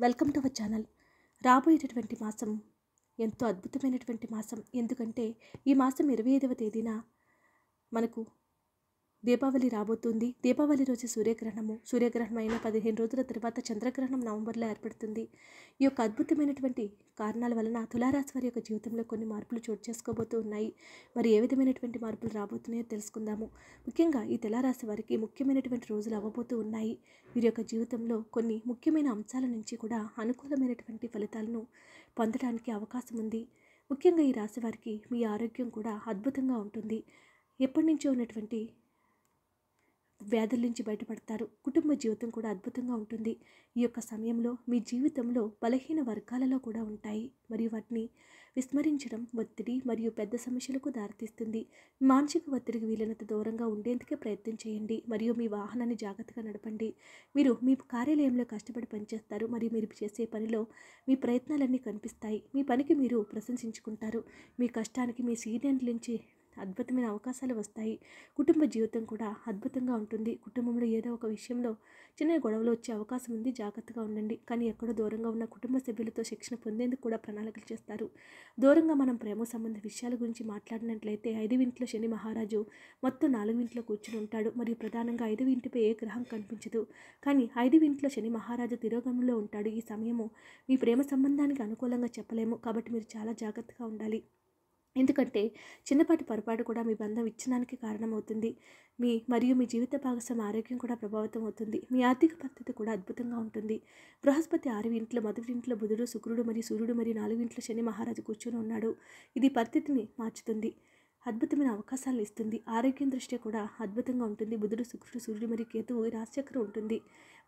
Welcome to our channel. రాబోయేటటువంటి మాసం ఎంతో అద్భుతమైనటువంటి మాసం. ఎందుకంటే ఈ మాసం ఇరవై ఐదవ తేదీన మనకు దీపావళి రాబోతుంది. దీపావళి రోజు సూర్యగ్రహణము. సూర్యగ్రహణం అయిన పదిహేను రోజుల తర్వాత చంద్రగ్రహణం నవంబర్లో ఏర్పడుతుంది. ఈ యొక్క అద్భుతమైనటువంటి కారణాల వలన తులారాశి వారి యొక్క జీవితంలో కొన్ని మార్పులు చోటు చేసుకోబోతూ ఉన్నాయి. మరి ఏ విధమైనటువంటి మార్పులు రాబోతున్నాయో తెలుసుకుందాము. ముఖ్యంగా ఈ తులారాశి వారికి ముఖ్యమైనటువంటి రోజులు అవ్వబోతూ ఉన్నాయి. వీరి యొక్క జీవితంలో కొన్ని ముఖ్యమైన అంశాల నుంచి కూడా అనుకూలమైనటువంటి ఫలితాలను పొందడానికి అవకాశం ఉంది. ముఖ్యంగా ఈ రాశి వారికి మీ ఆరోగ్యం కూడా అద్భుతంగా ఉంటుంది. ఎప్పటి నుంచో ఉన్నటువంటి వ్యాధుల నుంచి బయటపడతారు. కుటుంబ జీవితం కూడా అద్భుతంగా ఉంటుంది. ఈ యొక్క సమయంలో మీ జీవితంలో బలహీన వర్గాలలో కూడా ఉంటాయి. మరియు వాటిని విస్మరించడం ఒత్తిడి మరియు పెద్ద సమస్యలకు దారితీస్తుంది. మానసిక ఒత్తిడికి వీలైనంత దూరంగా ఉండేందుకే ప్రయత్నం చేయండి. మరియు మీ వాహనాన్ని జాగ్రత్తగా నడపండి. మీరు మీ కార్యాలయంలో కష్టపడి పనిచేస్తారు. మరియు మీరు చేసే పనిలో మీ ప్రయత్నాలన్నీ కనిపిస్తాయి. మీ పనికి మీరు ప్రశంసించుకుంటారు. మీ కష్టానికి మీ సీనియర్ల నుంచి అద్భుతమైన అవకాశాలు వస్తాయి. కుటుంబ జీవితం కూడా అద్భుతంగా ఉంటుంది. కుటుంబంలో ఏదో ఒక విషయంలో చిన్న గొడవలు వచ్చే అవకాశం ఉంది. జాగ్రత్తగా ఉండండి. కానీ ఎక్కడో దూరంగా ఉన్న కుటుంబ సభ్యులతో శిక్షణ పొందేందుకు కూడా ప్రణాళికలు చేస్తారు. దూరంగా మనం ప్రేమ సంబంధ విషయాల గురించి మాట్లాడినట్లయితే ఐదు ఇంట్లో శని మహారాజు మొత్తం నాలుగు ఇంట్లో కూర్చుని ఉంటాడు. మరియు ప్రధానంగా ఐదు ఇంటిపై ఏ గ్రహం కనిపించదు. కానీ ఐదు ఇంట్లో శని మహారాజు తిరోగమంలో ఉంటాడు. ఈ సమయము మీ ప్రేమ సంబంధానికి అనుకూలంగా చెప్పలేము. కాబట్టి మీరు చాలా జాగ్రత్తగా ఉండాలి. ఎందుకంటే చిన్నపాటి పొరపాటు కూడా మీ బంధం విచ్ఛిన్నానికి కారణమవుతుంది. మీ మరియు మీ జీవిత భాగస్వామి ఆరోగ్యం కూడా ప్రభావితం అవుతుంది. మీ ఆర్థిక పరిస్థితి కూడా అద్భుతంగా ఉంటుంది. బృహస్పతి ఆరు ఇంట్లో మొదటి ఇంట్లో బుధుడు శుక్రుడు మరియు సూర్యుడు మరియు నాలుగు ఇంట్లో శని మహారాజు కూర్చొని ఉన్నాడు. ఇది పరిస్థితిని మార్చుతుంది. అద్భుతమైన అవకాశాలను ఇస్తుంది. ఆరోగ్యం దృష్ట్యా కూడా అద్భుతంగా ఉంటుంది. బుధుడు శుక్రుడు సూర్యుడు మరియు కేతువు రాశిచక్రం ఉంటుంది.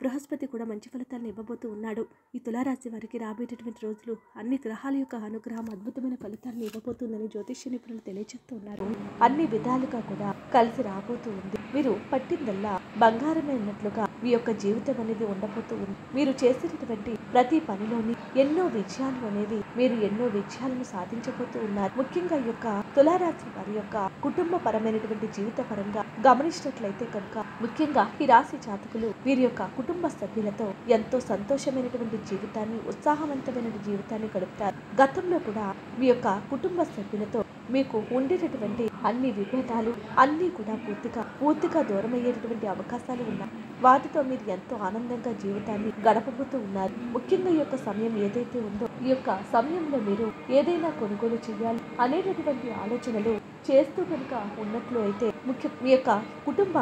బృహస్పతి కూడా మంచి ఫలితాలను ఇవ్వబోతూ ఉన్నాడు. ఈ తులారాశి వారికి రాబోయేటటువంటి రోజులు అన్ని గ్రహాల యొక్క అనుగ్రహం అద్భుతమైన ఫలితాలను ఇవ్వబోతుందని జ్యోతిష్య నిపుణులు తెలియజేస్తూ ఉన్నారు అన్ని విధాలుగా కూడా కలిసి రాబోతూ ఉంది. మీరు పట్టిందల్లా బంగారమైనట్లుగా మీ యొక్క జీవితం అనేది ఉండబోతూ ఉంది. మీరు చేసినటువంటి ప్రతి పనిలోని ఎన్నో విజయాలు అనేవి మీరు ఎన్నో విజయాలను సాధించబోతూ ఉన్నారు. ముఖ్యంగా ఈ యొక్క తులారాశి వారి యొక్క కుటుంబ పరమైనటువంటి జీవిత పరంగా గమనించినట్లయితే కనుక ముఖ్యంగా ఈ రాశి జాతకులు వీరి యొక్క కుటుంబ సభ్యులతో ఎంతో సంతోషమైనటువంటి జీవితాన్ని ఉత్సాహవంతమైన జీవితాన్ని గడుపుతారు. గతంలో కూడా మీ యొక్క కుటుంబ సభ్యులతో మీకు ఉండేటటువంటి అన్ని విభేదాలు అన్నీ కూడా పూర్తిగా పూర్తిగా దూరం అయ్యేటటువంటి అవకాశాలు ఉన్నాయి. వాటితో మీరు ఎంతో ఆనందంగా జీవితాన్ని గడపబోతూ ఉన్నారు. ముఖ్యంగా ఈ యొక్క సమయం ఏదైతే ఉందో ఈ యొక్క సమయంలో మీరు ఏదైనా కొనుగోలు చేయాలి అనేటటువంటి ఆలోచనలు చేస్తూ కనుక ఉన్నట్లు అయితే ముఖ్య మీ యొక్క కుటుంబ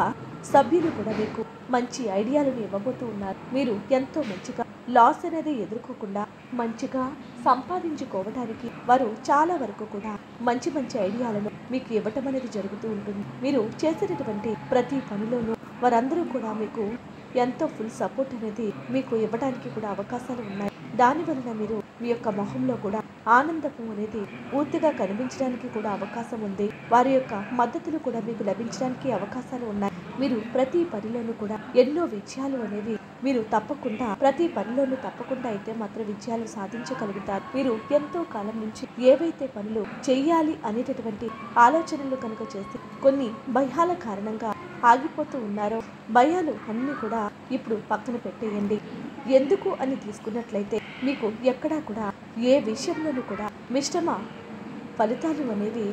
సభ్యులు కూడా మీకు మంచి ఐడియాలను ఇవ్వబోతూ ఉన్నారు. మీరు ఎంతో మంచిగా లాస్ అనేది ఎదుర్కోకుండా మంచిగా సంపాదించుకోవడానికి వారు చాలా వరకు కూడా మంచి మంచి ఐడియాలను మీకు ఇవ్వటం అనేది జరుగుతూ ఉంటుంది. మీరు చేసేటటువంటి ప్రతి పనిలోనూ వారందరూ కూడా మీకు ఎంతో ఫుల్ సపోర్ట్ అనేది మీకు ఇవ్వడానికి కూడా అవకాశాలు ఉన్నాయి. దాని వలన మీరు మీ యొక్క మొహంలో కూడా ఆనందము అనేది పూర్తిగా కనిపించడానికి కూడా అవకాశం ఉంది. వారి యొక్క మద్దతులు కూడా మీకు లభించడానికి అవకాశాలు ఉన్నాయి. మీరు ప్రతి పనిలోనూ కూడా ఎన్నో విజయాలు అనేవి మీరు తప్పకుండా ప్రతి పనిలోనూ తప్పకుండా అయితే మాత్రం విజయాలు సాధించగలుగుతారు. మీరు ఎంతో కాలం నుంచి ఏవైతే పనులు చేయాలి అనేటటువంటి ఆలోచనలు కనుక చేసి కొన్ని భయాల కారణంగా ఆగిపోతూ ఉన్నారో భయాలు అన్నీ కూడా ఇప్పుడు పక్కన పెట్టేయండి. ఎందుకు అని తీసుకున్నట్లయితే మీకు ఎక్కడా కూడా ఏ విషయంలోనూ కూడా మిశ్రమ ఫలితాలు అనేవి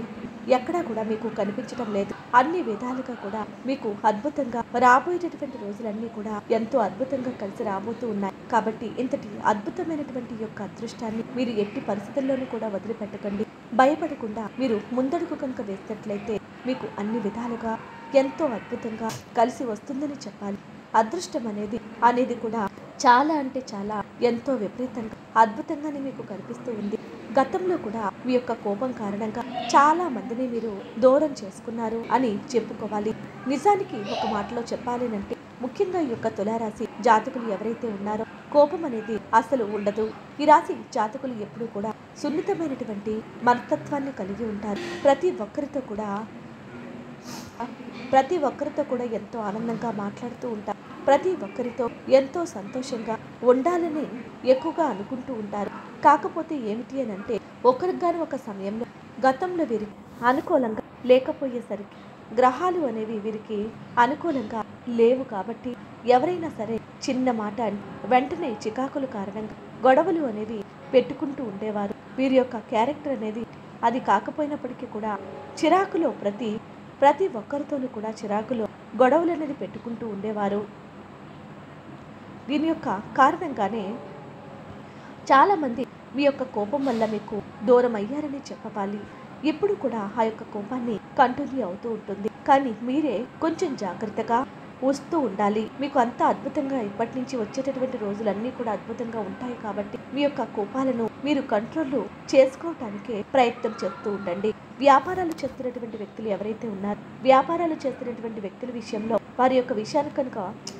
ఎక్కడా కూడా మీకు కనిపించడం లేదు. అన్ని విధాలుగా కూడా మీకు అద్భుతంగా రాబోయేటటువంటి రోజులన్నీ కూడా ఎంతో అద్భుతంగా కలిసి రాబోతూ ఉన్నాయి. కాబట్టి ఇంతటి అద్భుతమైనటువంటి యొక్క అదృష్టాన్ని మీరు ఎట్టి పరిస్థితుల్లోనూ కూడా వదిలిపెట్టకండి. భయపడకుండా మీరు ముందడుగు కనుక వేసినట్లయితే మీకు అన్ని విధాలుగా ఎంతో అద్భుతంగా కలిసి వస్తుందని చెప్పాలి. అదృష్టం అనేది అనేది కూడా చాలా అంటే చాలా ఎంతో విపరీతంగా అద్భుతంగానే మీకు కనిపిస్తూ ఉంది. గతంలో కూడా మీ యొక్క కోపం కారణంగా చాలా మందిని మీరు దూరం చేసుకున్నారు అని చెప్పుకోవాలి. నిజానికి ఒక మాటలో చెప్పాలి అంటే ముఖ్యంగా ఈ యొక్క తులారాశి జాతకులు ఎవరైతే ఉన్నారో కోపం అనేది అసలు ఉండదు. ఈ రాశి జాతకులు ఎప్పుడూ కూడా సున్నితమైనటువంటి మనతత్వాన్ని కలిగి ఉంటారు. ప్రతి ఒక్కరితో కూడా ప్రతి ఒక్కరితో కూడా ఎంతో ఆనందంగా మాట్లాడుతూ ఉంటారు. ప్రతి ఒక్కరితో ఎంతో సంతోషంగా ఉండాలని ఎక్కువగా అనుకుంటూ ఉంటారు. కాకపోతే ఏమిటి అని అంటే ఒకరికి ఒక సమయంలో గతంలో వీరికి అనుకూలంగా లేకపోయేసరికి గ్రహాలు అనేవి వీరికి అనుకూలంగా లేవు కాబట్టి ఎవరైనా సరే చిన్న మాట వెంటనే చికాకుల కారణంగా గొడవలు అనేవి పెట్టుకుంటూ ఉండేవారు. వీరి యొక్క క్యారెక్టర్ అనేది అది కాకపోయినప్పటికీ కూడా చిరాకులో ప్రతి ప్రతి ఒక్కరితోనూ కూడా చిరాకులో గొడవలు అనేది పెట్టుకుంటూ ఉండేవారు. దీని యొక్క కారణంగానే చాలామంది మీ యొక్క కోపం వల్ల మీకు దూరం అయ్యారని చెప్పవాలి. ఇప్పుడు కూడా ఆ యొక్క కోపాన్ని కంటిన్యూ అవుతూ ఉంటుంది. కానీ మీరే కొంచెం జాగ్రత్తగా వస్తూ ఉండాలి. మీకు అంత అద్భుతంగా ఇప్పటి నుంచి వచ్చేటటువంటి రోజులన్నీ కూడా అద్భుతంగా ఉంటాయి కాబట్టి మీ యొక్క కోపాలను మీరు కంట్రోల్ చేసుకోవటానికి ప్రయత్నం చేస్తూ ఉండండి. వ్యాపారాలు చేస్తున్నటువంటి వ్యక్తులు ఎవరైతే ఉన్నారో వ్యాపారాలు చేస్తున్నటువంటి వ్యక్తుల విషయంలో వారి యొక్క విషయాన్ని కనుక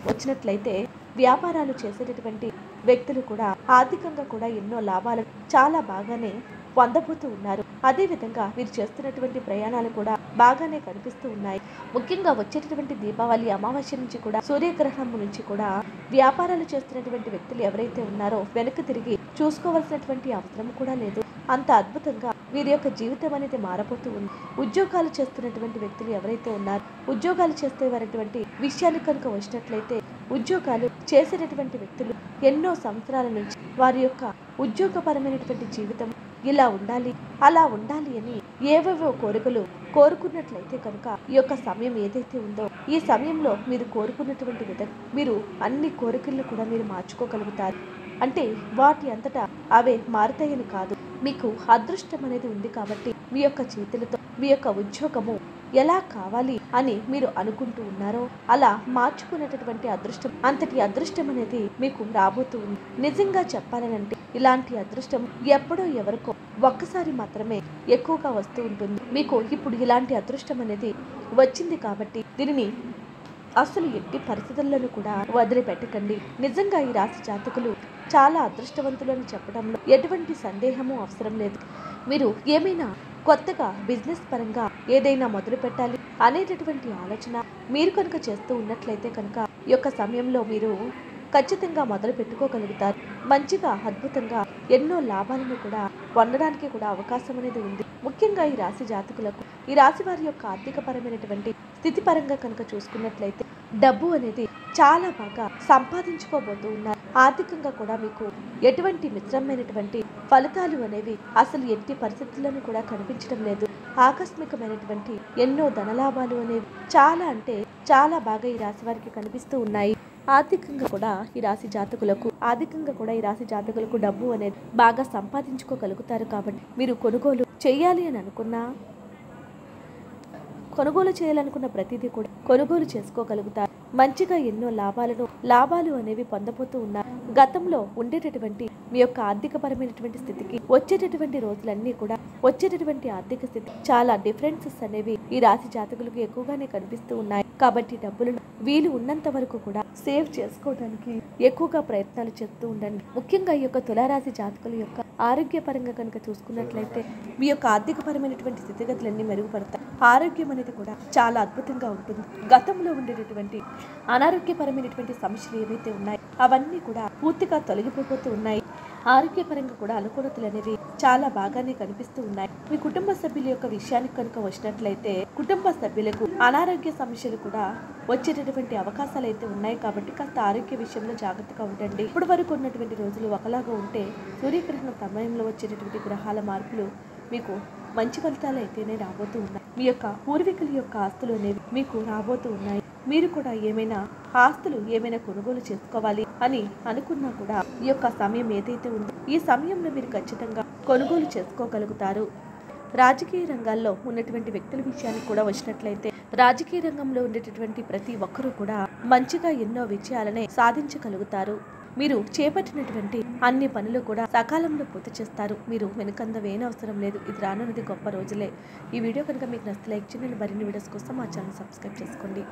వచ్చినట్లయితే వ్యాపారాలు చేసేటటువంటి వ్యక్తులు కూడా ఆర్థికంగా కూడా ఎన్నో లాభాలు చాలా బాగానే పొందబోతూ ఉన్నారు. అదేవిధంగా వీరు చేస్తున్నటువంటి ప్రయాణాలు కూడా బాగానే కనిపిస్తూ ఉన్నాయి. ముఖ్యంగా వచ్చేటటువంటి దీపావళి అమావాస్య నుంచి కూడా సూర్యగ్రహణం నుంచి కూడా వ్యాపారాలు చేస్తున్నటువంటి వ్యక్తులు ఎవరైతే ఉన్నారో వెనక్కి తిరిగి చూసుకోవాల్సినటువంటి అవసరం కూడా లేదు. అంత అద్భుతంగా వీరి యొక్క జీవితం అనేది మారబోతూ ఉంది. ఉద్యోగాలు చేస్తున్నటువంటి వ్యక్తులు ఎవరైతే ఉన్నారో ఉద్యోగాలు చేస్తే వారటువంటి విషయాన్ని కనుక వచ్చినట్లయితే ఉద్యోగాలు చేసేటటువంటి వ్యక్తులు ఎన్నో సంవత్సరాల నుంచి వారి యొక్క ఉద్యోగపరమైనటువంటి జీవితం ఇలా ఉండాలి అలా ఉండాలి అని ఏవేవో కోరికలు కోరుకున్నట్లయితే కనుక ఈ యొక్క సమయం ఏదైతే ఉందో ఈ సమయంలో మీరు కోరుకున్నటువంటి విధంగా మీరు అన్ని కోరికలను కూడా మీరు మార్చుకోగలుగుతారు. అంటే వాటి అంతటా అవే మారుతాయని కాదు. మీకు అదృష్టం అనేది ఉంది కాబట్టి మీ యొక్క చేతులతో మీ యొక్క ఉద్యోగము ఎలా కావాలి అని మీరు అనుకుంటూ ఉన్నారో అలా మార్చుకునేటటువంటి అదృష్టం అంతటి అదృష్టం అనేది మీకు రాబోతూ ఉంది. నిజంగా చెప్పాలనంటే ఇలాంటి అదృష్టం ఎప్పుడో ఎవరికో ఒక్కసారి మాత్రమే ఎక్కువగా వస్తూ ఉంటుంది. మీకు ఇప్పుడు ఇలాంటి అదృష్టం అనేది వచ్చింది కాబట్టి దీనిని అసలు ఎట్టి పరిస్థితుల్లోనూ కూడా వదిలిపెట్టకండి. నిజంగా ఈ రాశి జాతకులు చాలా అదృష్టవంతులని చెప్పడంలో ఎటువంటి సందేహము అవసరం లేదు. మీరు ఏమైనా కొత్తగా బిజినెస్ పరంగా ఏదైనా మొదలు పెట్టాలి అనేటటువంటి ఆలోచన మీరు కనుక చేస్తూ ఉన్నట్లయితే కనుక ఈ యొక్క సమయంలో మీరు ఖచ్చితంగా మొదలు పెట్టుకోగలుగుతారు. మంచిగా అద్భుతంగా ఎన్నో లాభాలను కూడా పొందడానికి కూడా అవకాశం అనేది ఉంది. ముఖ్యంగా ఈ రాశి జాతకులకు ఈ రాశి వారి యొక్క ఆర్థికపరమైనటువంటి స్థితి పరంగా కనుక చూసుకున్నట్లయితే డబ్బు అనేది చాలా బాగా సంపాదించుకోబోతూ ఉన్నారు. ఆర్థికంగా కూడా మీకు ఎటువంటి మిశ్రమైనటువంటి ఫలితాలు అనేవి అసలు ఎట్టి పరిస్థితుల్లోనూ కూడా కనిపించడం లేదు. ఆకస్మికమైనటువంటి ఎన్నో ధనలాభాలు అనేవి చాలా అంటే చాలా బాగా ఈ రాశి వారికి కనిపిస్తూ ఉన్నాయి. ఆర్థికంగా కూడా ఈ రాశి జాతకులకు ఆర్థికంగా కూడా ఈ రాశి జాతకులకు డబ్బు అనేది బాగా సంపాదించుకోగలుగుతారు కాబట్టి మీరు కొనుగోలు చేయాలి అని అనుకున్నా కొనుగోలు చేయాలనుకున్న ప్రతిదీ కూడా కొనుగోలు చేసుకోగలుగుతారు. మంచిగా ఎన్నో లాభాలను లాభాలు అనేవి పొందబోతూ ఉన్నారు గతంలో ఉండేటటువంటి మీ యొక్క ఆర్థికపరమైనటువంటి స్థితికి వచ్చేటటువంటి రోజులన్నీ కూడా వచ్చేటటువంటి ఆర్థిక స్థితి చాలా డిఫరెన్సెస్ అనేవి ఈ రాశి జాతకులకు ఎక్కువగానే కనిపిస్తూ ఉన్నాయి. కాబట్టి డబ్బులను వీలు ఉన్నంత వరకు కూడా సేవ్ చేసుకోవడానికి ఎక్కువగా ప్రయత్నాలు చేస్తూ ఉండండి. ముఖ్యంగా ఈ యొక్క తులారాశి జాతకుల యొక్క ఆరోగ్యపరంగా కనుక చూసుకున్నట్లయితే మీ యొక్క ఆర్థికపరమైనటువంటి స్థితిగతులన్నీ మెరుగుపడతాయి. ఆరోగ్యం అనేది కూడా చాలా అద్భుతంగా ఉంటుంది. గతంలో ఉండేటటువంటి అనారోగ్యపరమైనటువంటి సమస్యలు ఏవైతే ఉన్నాయో అవన్నీ కూడా పూర్తిగా తొలగిపోతూ ఉన్నాయి. ఆరోగ్యపరంగా కూడా అనుకూలతలు అనేవి చాలా బాగానే కనిపిస్తూ ఉన్నాయి. మీ కుటుంబ సభ్యుల యొక్క విషయానికి కనుక వచ్చినట్లయితే కుటుంబ సభ్యులకు అనారోగ్య సమస్యలు కూడా వచ్చేటటువంటి అవకాశాలు అయితే ఉన్నాయి కాబట్టి కాస్త ఆరోగ్య విషయంలో జాగ్రత్తగా ఉండండి. ఇప్పటి వరకు ఉన్నటువంటి రోజులు ఒకలాగా ఉంటే సూర్యగ్రహణ సమయంలో వచ్చేటటువంటి గ్రహాల మార్పులు మీకు మంచి ఫలితాలు అయితేనే రాబోతూ ఉన్నాయి. మీ యొక్క పూర్వీకుల యొక్క ఆస్తులు అనేవి మీకు రాబోతూ ఉన్నాయి. మీరు కూడా ఏమైనా ఆస్తులు ఏమైనా కొనుగోలు చేసుకోవాలి అని అనుకున్నా కూడా ఈ యొక్క సమయం ఏదైతే ఉందో ఈ సమయంలో మీరు ఖచ్చితంగా కొనుగోలు చేసుకోగలుగుతారు. రాజకీయ రంగాల్లో ఉన్నటువంటి వ్యక్తుల విషయానికి కూడా వచ్చినట్లయితే రాజకీయ రంగంలో ఉండేటటువంటి ప్రతి ఒక్కరూ కూడా మంచిగా ఎన్నో విజయాలనే సాధించగలుగుతారు. మీరు చేపట్టినటువంటి అన్ని పనులు కూడా సకాలంలో పూర్తి చేస్తారు. మీరు వెనుకంద వేయనవసరం లేదు. ఇది రానున్నది గొప్ప రోజులే. ఈ వీడియో కనుక మీకు నచ్చితే లైక్ చేయండి. మరిన్ని వీడియోస్ కోసం మా ఛానల్ సబ్స్క్రైబ్ చేసుకోండి.